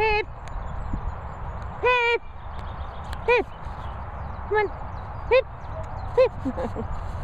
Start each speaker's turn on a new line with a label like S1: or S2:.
S1: Pip. Pip. Pip. Come on. Pip. Pip.